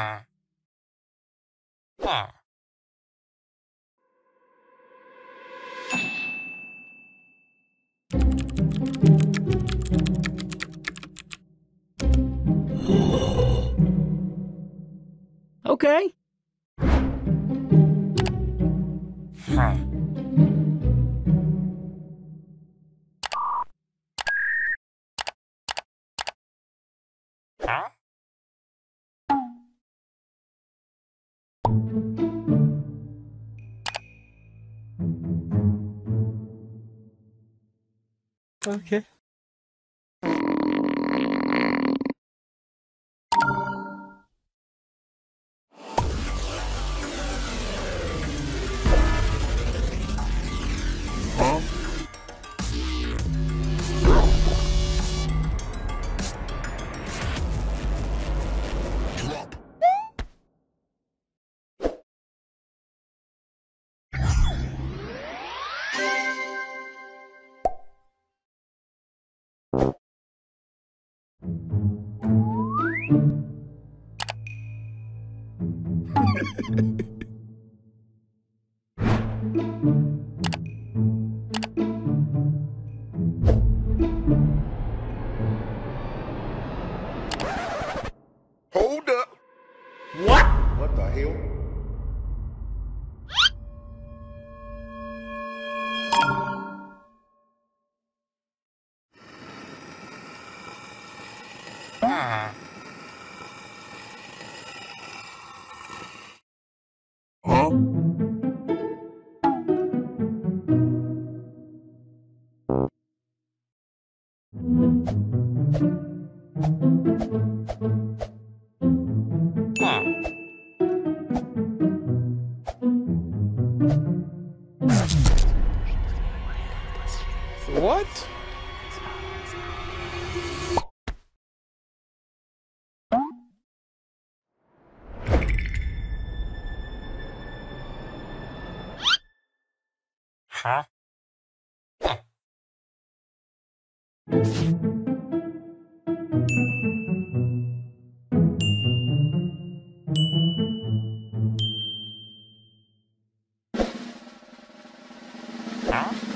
Ah. Ah. Okay. Huh? Okay. Hold up. What? What the hell? Ah. What? Huh? Huh?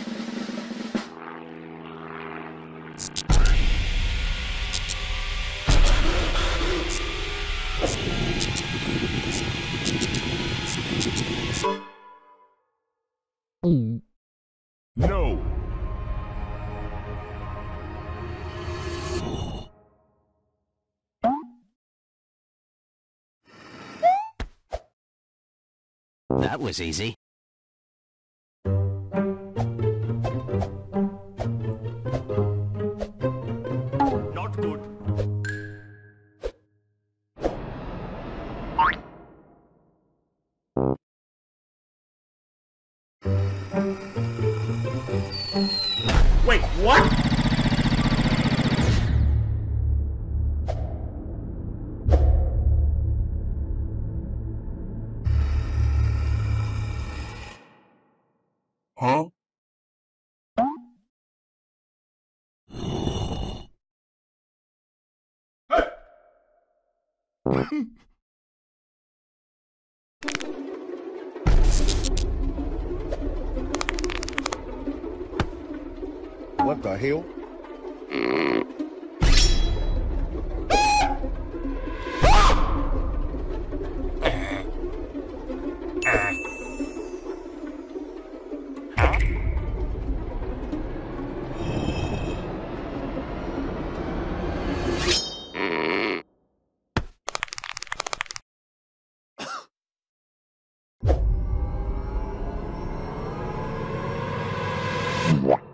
That was easy. Not good. Wait, what? What the hell? Mm. what?